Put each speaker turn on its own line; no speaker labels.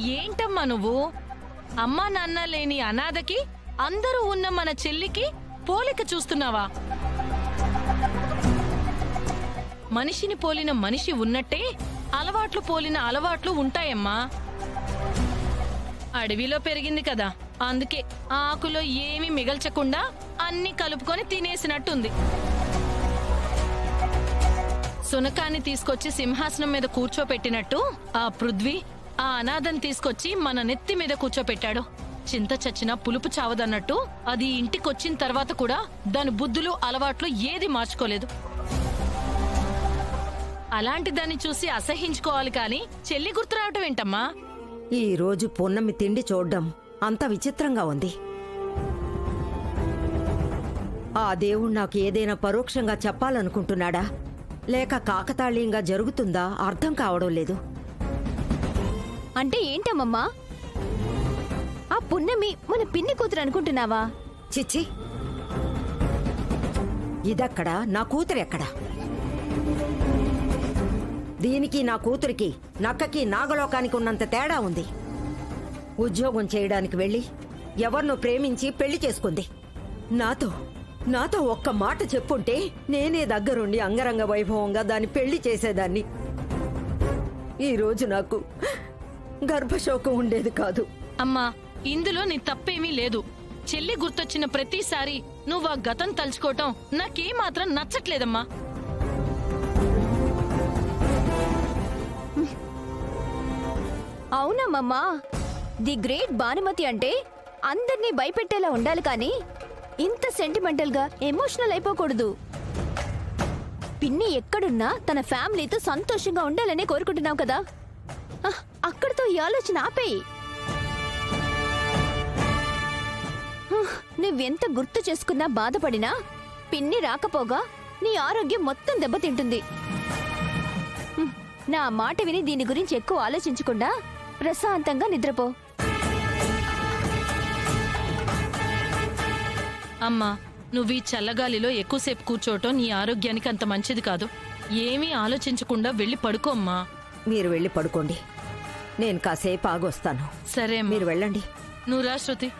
ఏంటమ్మా నువ్వు? అమ్మా నాన్న లేని అనాథకి అందరూ ఉన్న మన చెల్లికి పోలిక చూస్తున్నావా? మనిషిని పోలిన మనిషి ఉన్నట్టే అలవాట్లు పోలిన అలవాట్లు ఉంటాయమ్మా. అడవిలో పెరిగింది కదా అందుకే ఆ ఆకులో ఏమీ మిగల్చకుండా అన్ని కలుపుకొని తినేసినట్టుంది. సునకాన్ని తీసుకొచ్చి సింహాసనం మీద కూర్చోపెట్టినట్టు ఆ పృథ్వీ ఆ అనాథని తీసుకొచ్చి మన నెత్తి మీద కూర్చోపెట్టాడు. చింత చచ్చినా పులుపు చావదన్నట్టు అది ఇంటికొచ్చిన తర్వాత కూడా దాని బుద్ధులు అలవాట్లు ఏది మార్చుకోలేదు. అలాంటి దాన్ని చూసి అసహించుకోవాలి కాని చెల్లి గుర్తు రావటం ఏంటమ్మా?
ఈ రోజు పొన్నమి తిండి చూడ్డం అంత విచిత్రంగా ఉంది. ఆ దేవుడు నాకు ఏదైనా పరోక్షంగా చెప్పాలనుకుంటున్నాడా? లేక కాకతాళీయంగా జరుగుతుందా? అర్థం కావడం లేదు.
అంటే ఏంటమ్మమ్మా? ఆ పున్నమి మన పిన్ని కూతురు అనుకుంటున్నావా?
చిచ్చి. ఇదక్కడ నా కూతురు ఎక్కడ? దీనికి నా కూతురికి నక్కకి నాగలోకానికి ఉన్నంత తేడా ఉంది. ఉద్యోగం చేయడానికి వెళ్ళి ఎవరినో ప్రేమించి పెళ్ళి చేసుకుంది. నాతో నాతో ఒక్క మాట చెప్పుంటే నేనే దగ్గరుండి అంగరంగ వైభవంగా దాన్ని పెళ్ళి చేసేదాన్ని. ఈరోజు నాకు గర్భశోకం ఉండేది కాదు.
అమ్మా ఇందులో నీ తప్పేమీ లేదు. చెల్లి గుర్తొచ్చిన ప్రతిసారి నువ్వు ఆ గతం తలుచుకోవటం నాకేమాత్రం నచ్చట్లేదమ్మా.
అవునమ్మమ్మా ది గ్రేట్ భానుమతి అంటే అందర్నీ భయపెట్టేలా ఉండాలి కానీ ఇంత సెంటిమెంటల్గా ఎమోషనల్ అయిపోకూడదు. పిన్ని ఎక్కడున్నా తన ఫ్యామిలీతో సంతోషంగా ఉండాలనే కోరుకుంటున్నావు కదా. ఆలోచన ఆపేయి. నువ్వెంత గుర్తు చేసుకున్నా బాధపడినా పిన్ని రాకపోగా నీ ఆరోగ్యం మొత్తం దెబ్బతింటుంది. నా మాట విని దీని గురించి ఎక్కువ ఆలోచించకుండా ప్రశాంతంగా నిద్రపో.
అమ్మా నువ్వు ఈ చల్లగాలిలో ఎక్కువసేపు కూర్చోవటం నీ ఆరోగ్యానికి అంత మంచిది కాదు. ఏమీ ఆలోచించకుండా వెళ్ళి పడుకో అమ్మా
మీరు వెళ్ళి పడుకోండి. నేను కాసేపు ఆగొస్తాను.
సరే
మీరు వెళ్ళండి.
నువ్వు రా శృతి.